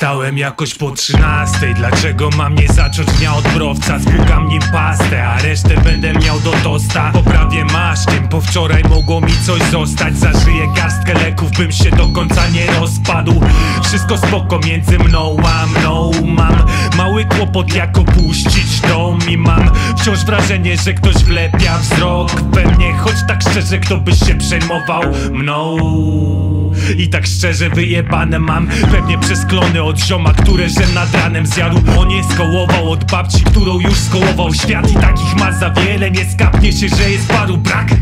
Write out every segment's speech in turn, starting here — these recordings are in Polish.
Wstałem jakoś po trzynastej. Dlaczego mam nie zacząć dnia od browca? Nim pastę, a resztę będę miał do tosta. Poprawię maszkiem, po wczoraj mogło mi coś zostać. Zażyję garstkę leków, bym się do końca nie rozpadł. Wszystko spoko między mną a mną. Mam mały kłopot jak opuścić dom. I mam wciąż wrażenie, że ktoś wlepia wzrok we mnie. Choć tak szczerze, kto by się przejmował mną i tak szczerze wyjebane mam. Pewnie przez klony od zioma, które że nad ranem zjadł. On je skołował od babci, którą już skołował. Świat I takich ma za wiele, nie skapnie się, że jest paru brak.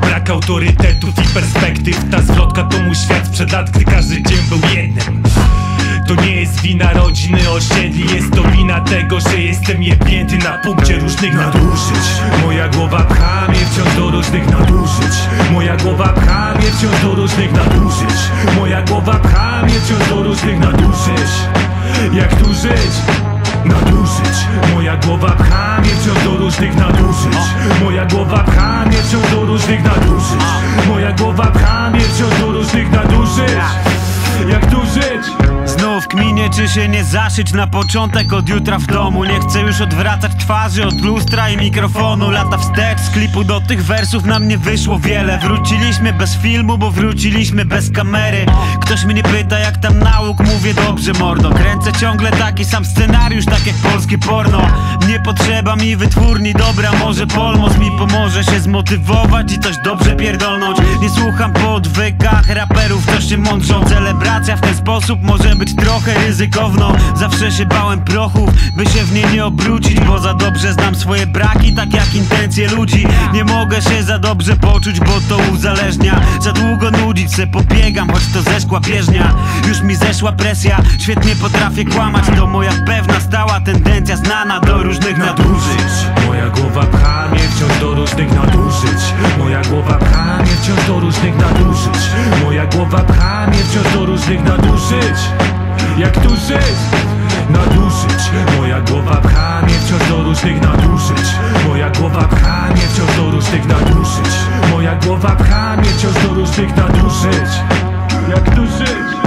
Brak autorytetów i perspektyw. Ta zwrotka to mój świat sprzed lat, gdy każdy dzień był jednym to nie jest wina rodziny osiedli Jest to wina tego, że jestem jebnięty na punkcie różnych nadużyć. Moja głowa pcha mnie wciąż do różnych nadużyć. Moja głowa pcha mnie wciąż do różnych nadużyć. Moja głowa pcha mnie wciąż do różnych nadużyć. Jak tu żyć? Nadużyć. Moja głowa pcha mnie wciąż do różnych nadużyć. Moja głowa pcha mnie wciąż do różnych nadużyć. Moja głowa pcha mnie wciąż do różnych nadużyć? Kminie, czy się nie zaszyć na początek od jutra w domu. Nie chcę już odwracać twarzy od lustra i mikrofonu. Lata wstecz z klipu do tych wersów nam nie wyszło wiele. Wróciliśmy bez filmu, bo wróciliśmy bez kamery. Ktoś mnie pyta jak tam nauk, mówię dobrze mordo. Kręcę ciągle taki sam scenariusz, tak jak polskie porno. Nie potrzeba mi wytwórni, dobra może Polmos mi pomoże się zmotywować i coś dobrze pierdolnąć. Nie słucham po odwykach raperów, co się mądrzą. Celebracja w ten sposób może być trochę ryzykowną. Zawsze się bałem prochów, by się w nie nie obrócić Bo za dobrze znam swoje braki, tak jak intencje ludzi. Nie mogę się za dobrze poczuć, bo to uzależnia. Za długo nudzić se pobiegam, choć to zeszkła bieżnia. Już mi zeszła presja, świetnie potrafię kłamać. To moja pewna stała tendencja znana do różnych nadużyć. Moja głowa pcha mnie wciąż do różnych nadużyć. Moja głowa pcha mnie wciąż do różnych nadużyć. Moja głowa pcha mnie wciąż do różnych nadużyć Jak tu żyć? Nadużyć Moja głowa pcha mnie wciąż do różnych nadużyć Moja głowa pcha mnie wciąż do różnych nadużyć Moja głowa pcha mnie wciąż do różnych nadużyć Jak tu żyć?